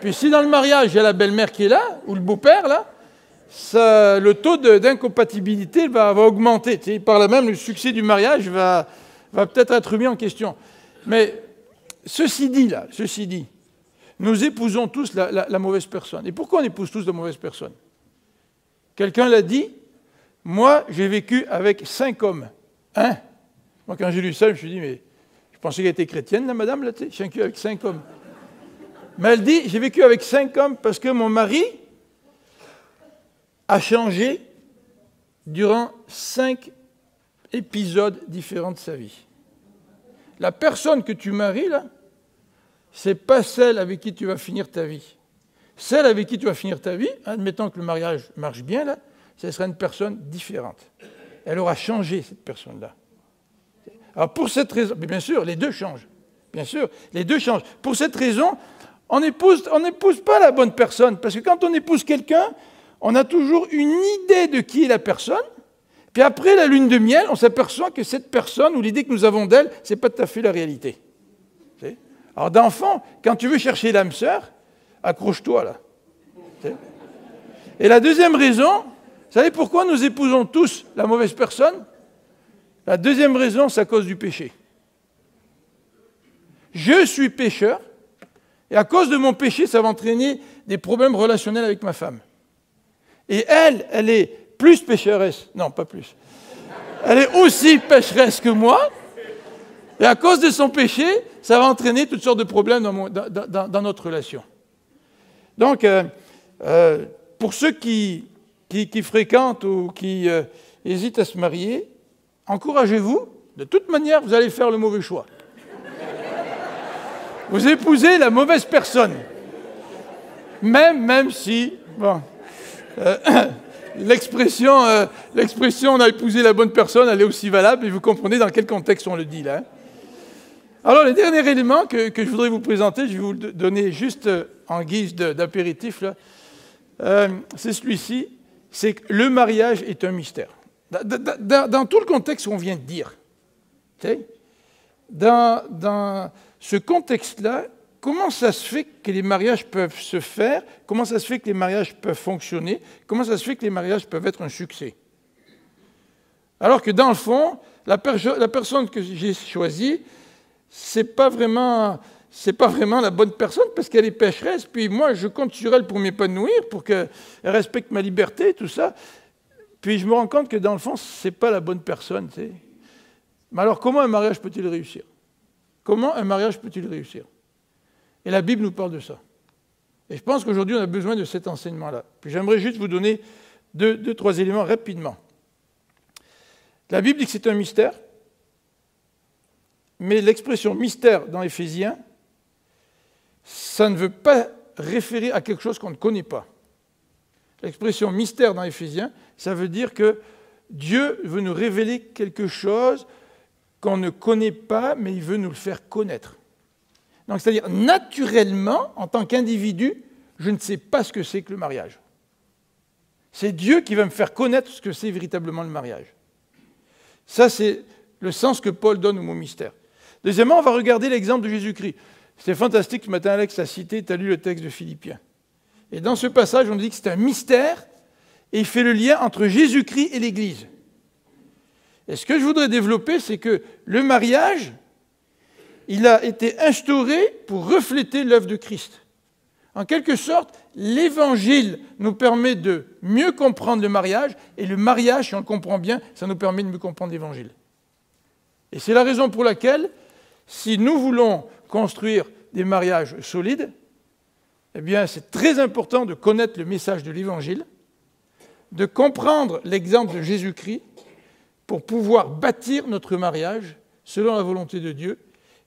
Puis si dans le mariage, il y a la belle-mère qui est là, ou le beau-père, là, le taux d'incompatibilité va, augmenter. par là même, le succès du mariage va, peut-être être mis en question. Mais ceci dit, là, ceci dit, nous épousons tous la, mauvaise personne. Et pourquoi on épouse tous la mauvaise personne Quelqu'un l'a dit, moi, j'ai vécu avec cinq hommes. Hein Moi, quand j'ai lu ça, je me suis dit, mais je pensais qu'elle était chrétienne, la madame, là, j'ai vécu avec cinq hommes. Mais elle dit, j'ai vécu avec cinq hommes parce que mon mari a changé durant cinq épisodes différents de sa vie. La personne que tu maries, là, c'est pas celle avec qui tu vas finir ta vie. Celle avec qui tu vas finir ta vie, admettons que le mariage marche bien, là, ce sera une personne différente elle aura changé, cette personne-là. Alors pour cette raison, bien sûr, les deux changent. Bien sûr, les deux changent. Pour cette raison, on n'épouse on pas la bonne personne. Parce que quand on épouse quelqu'un, on a toujours une idée de qui est la personne. Puis après la lune de miel, on s'aperçoit que cette personne, ou l'idée que nous avons d'elle, ce n'est pas tout à fait la réalité. Alors d'enfant, quand tu veux chercher l'âme sœur, accroche-toi là. Et la deuxième raison, vous savez pourquoi nous épousons tous la mauvaise personne? La deuxième raison, c'est à cause du péché. Je suis pécheur, et à cause de mon péché, ça va entraîner des problèmes relationnels avec ma femme. Et elle, elle est plus pécheresse, non pas plus, elle est aussi pécheresse que moi, et à cause de son péché, ça va entraîner toutes sortes de problèmes dans, notre relation. Donc, euh, euh, pour ceux qui fréquentent ou qui euh, hésitent à se marier, encouragez-vous. De toute manière, vous allez faire le mauvais choix. Vous épousez la mauvaise personne. Même, même si, bon, l'expression, l'expression on a épousé la bonne personne, elle est aussi valable, et vous comprenez dans quel contexte on le dit là. Hein. Alors, le dernier élément que, je voudrais vous présenter, je vais vous le donner juste en guise d'apéritif, c'est celui-ci. C'est que le mariage est un mystère. Dans, tout le contexte qu'on vient de dire, dans, ce contexte-là, comment ça se fait que les mariages peuvent se faire? Comment ça se fait que les mariages peuvent fonctionner? Comment ça se fait que les mariages peuvent être un succès? Alors que dans le fond, la personne que j'ai choisie, c'est pas vraiment c'est pas vraiment la bonne personne parce qu'elle est pécheresse, puis moi, je compte sur elle pour m'épanouir, pour qu'elle respecte ma liberté, tout ça. Puis je me rends compte que dans le fond, c'est pas la bonne personne. Tu sais. Mais alors, comment un mariage peut-il réussir? Comment un mariage peut-il réussir? Et la Bible nous parle de ça. Et je pense qu'aujourd'hui, on a besoin de cet enseignement-là. Puis j'aimerais juste vous donner deux, deux, trois éléments rapidement. La Bible dit que c'est un mystère, mais l'expression mystère dans Éphésiens, ça ne veut pas référer à quelque chose qu'on ne connaît pas. L'expression mystère dans Éphésiens, ça veut dire que Dieu veut nous révéler quelque chose qu'on ne connaît pas, mais il veut nous le faire connaître. Donc, c'est-à-dire, naturellement, en tant qu'individu, je ne sais pas ce que c'est que le mariage. C'est Dieu qui va me faire connaître ce que c'est véritablement le mariage. Ça, c'est le sens que Paul donne au mot mystère. Deuxièmement, on va regarder l'exemple de Jésus-Christ. C'est fantastique, ce matin Alex a cité, tu as lu le texte de Philippiens. Et dans ce passage, on dit que c'est un mystère, et il fait le lien entre Jésus-Christ et l'Église. Et ce que je voudrais développer, c'est que le mariage, il a été instauré pour refléter l'œuvre de Christ. En quelque sorte, l'évangile nous permet de mieux comprendre le mariage, et le mariage, si on le comprend bien, ça nous permet de mieux comprendre l'évangile. Et c'est la raison pour laquelle, si nous voulons construire des mariages solides, eh bien, c'est très important de connaître le message de l'évangile, de comprendre l'exemple de Jésus-Christ pour pouvoir bâtir notre mariage selon la volonté de Dieu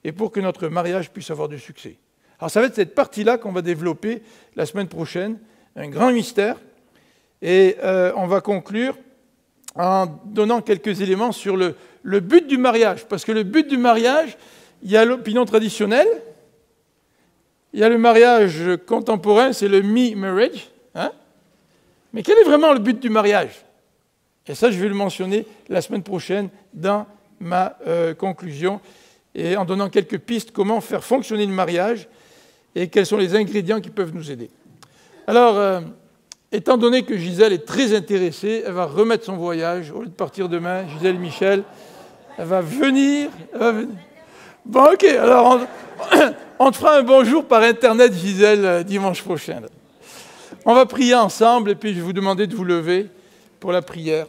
et pour que notre mariage puisse avoir du succès. Alors ça va être cette partie-là qu'on va développer la semaine prochaine, un grand mystère, et euh, on va conclure en donnant quelques éléments sur le, le but du mariage, parce que le but du mariage, il y a l'opinion traditionnelle, il y a le mariage contemporain, c'est le me-marriage. Hein Mais quel est vraiment le but du mariage? Et ça, je vais le mentionner la semaine prochaine dans ma euh, conclusion et en donnant quelques pistes comment faire fonctionner le mariage et quels sont les ingrédients qui peuvent nous aider. Alors, euh, étant donné que Gisèle est très intéressée, elle va remettre son voyage. Au lieu de partir demain, Gisèle Michel, elle va venir. Elle va venir. Bon, ok, alors on, te fera un bonjour par Internet, Gisèle, euh, dimanche prochain. On va prier ensemble et puis je vais vous demander de vous lever pour la prière.